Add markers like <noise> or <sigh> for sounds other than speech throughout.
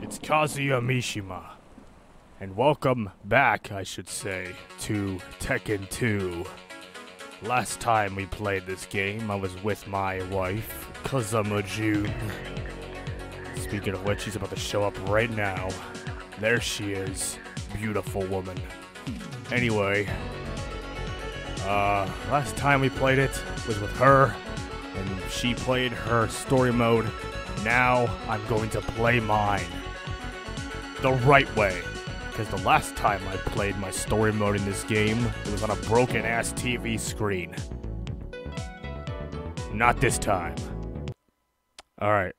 It's Kazuya Mishima. And welcome back, I should say, to Tekken 2. Last time we played this game, I was with my wife, Kazama Jun. Speaking of which, she's about to show up right now. There she is. Beautiful woman. Anyway, uh, last time we played it was with her, and she played her story mode. Now I'm going to play mine the right way. Because the last time I played my story mode in this game, it was on a broken ass TV screen. Not this time. Alright.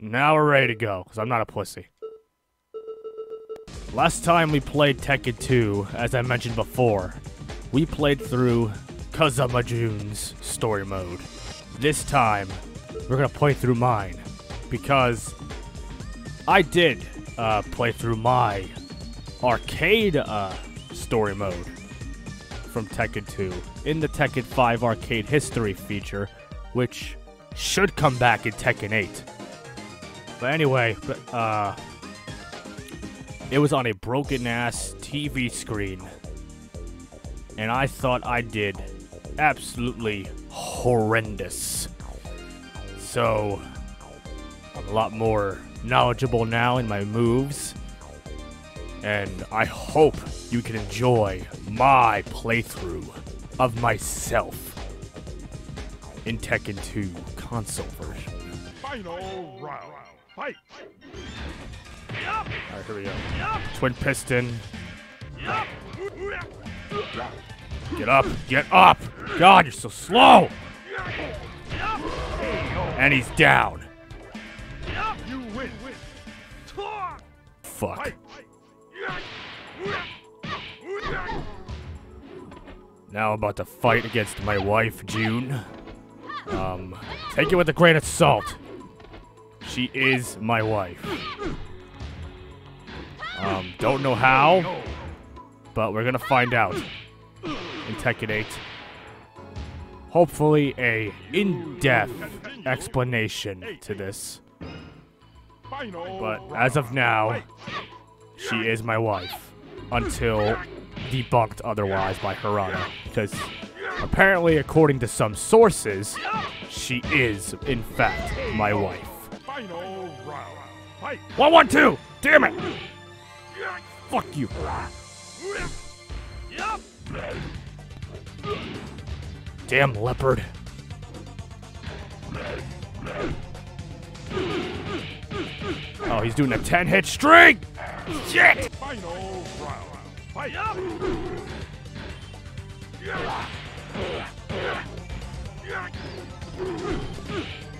Now we're ready to go, because I'm not a pussy. Last time we played Tekken 2, as I mentioned before, we played through Kazama Jun's story mode. This time, we're gonna play through mine, because I did uh, play through my arcade uh, story mode from Tekken 2 in the Tekken 5 arcade history feature, which should come back in Tekken 8. But anyway, but, uh, it was on a broken ass TV screen, and I thought I did absolutely horrendous. So, a lot more knowledgeable now in my moves and I hope you can enjoy my playthrough of myself in Tekken 2 console version. Final round. Fight. Alright, here we go. Twin piston. Get up, get up! God, you're so slow! And he's down. Fuck. Now I'm about to fight against my wife, Jun. Um, take it with a grain of salt. She is my wife. Um, don't know how, but we're gonna find out in Tekken 8. Hopefully a in-depth explanation to this. But as of now, she is my wife until debunked otherwise by Harada. Because apparently, according to some sources, she is, in fact, my wife. One, one, two! Damn it! Fuck you. Damn leopard. Oh, he's doing a 10 hit streak! Shit! Final.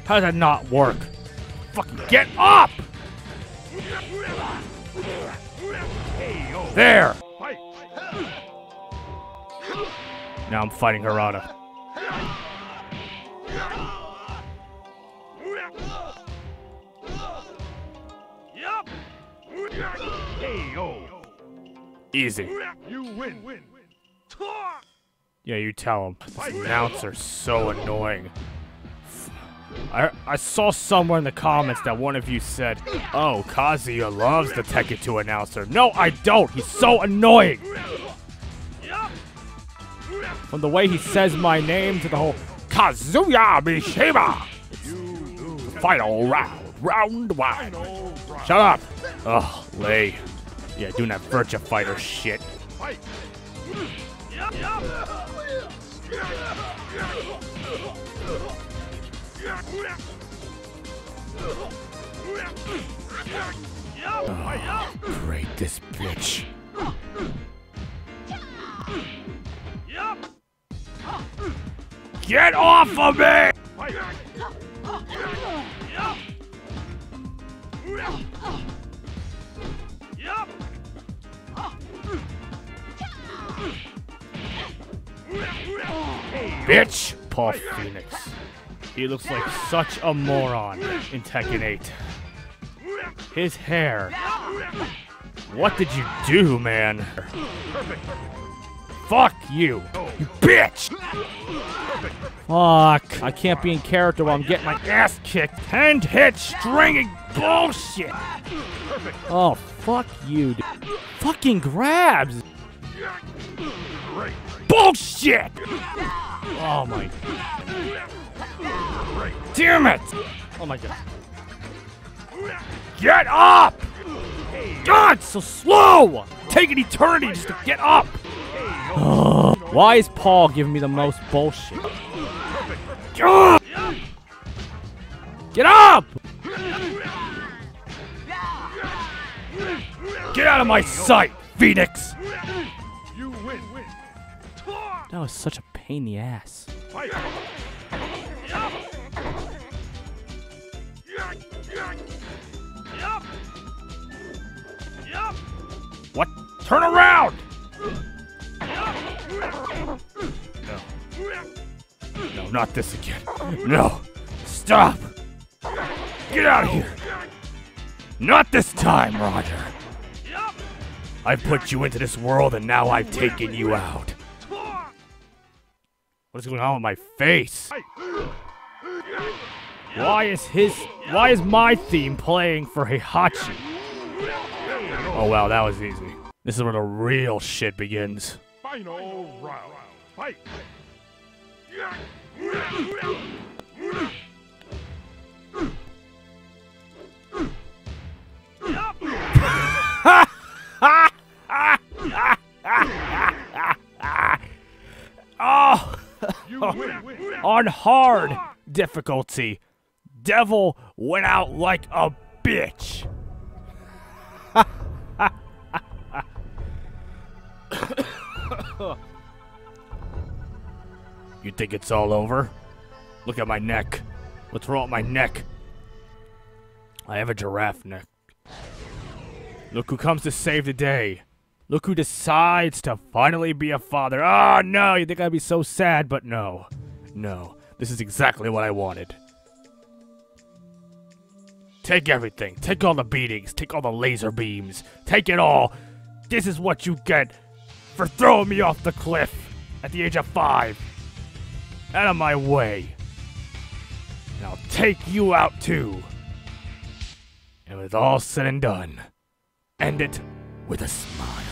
How does that not work? Fucking get up! There! Now I'm fighting Harada. Easy. You win. Win. Yeah, you tell him. This announcer's so annoying. I, I saw somewhere in the comments that one of you said, Oh, Kazuya loves the Tekken 2 announcer. No, I don't. He's so annoying. From the way he says my name to the whole Kazuya Mishima. Final round. Round one. Shut up. Ugh, Lei. Yeah, doing that Virtua Fighter shit. Fight. Great, this bitch. Get off of me! Fight. Bitch! Paul Phoenix. He looks like such a moron in Tekken 8. His hair. What did you do, man? Fuck you, you bitch! Fuck. I can't be in character while I'm getting my ass kicked. Hand hit stringing bullshit. Oh, fuck you, dude. Fucking grabs. Bullshit! Oh my. Damn it! Oh my god. Get up! God, so slow! Take an eternity just to get up! <sighs> Why is Paul giving me the most bullshit? Get up! Get out of my sight, Phoenix! That was such a pain in the ass. What? Turn around! No, not this again. No! Stop! Get out of here! Not this time, Roger! I've put you into this world and now I've taken you out. What's going on with my face? Why is his why is my theme playing for Heihachi? Oh wow, that was easy. This is where the real shit begins. Final round. Fight. Oh. on hard difficulty, Devil went out like a bitch. <coughs> you think it's all over? Look at my neck. What's wrong with my neck? I have a giraffe neck. Look who comes to save the day. Look who decides to finally be a father. Oh no, you think I'd be so sad, but no. No, this is exactly what I wanted. Take everything. Take all the beatings. Take all the laser beams. Take it all. This is what you get for throwing me off the cliff at the age of five. Out of my way. And I'll take you out too. And with all said and done, end it with a smile.